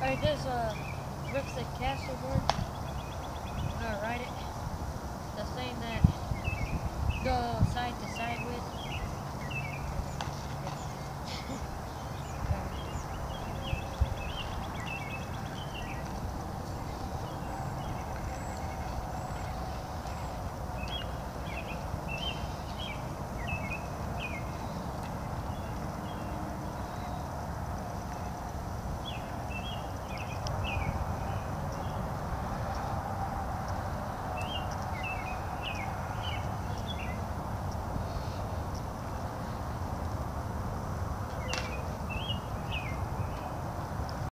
Alright, this uh looks castle board. I'm gonna write it. The thing that the scientist.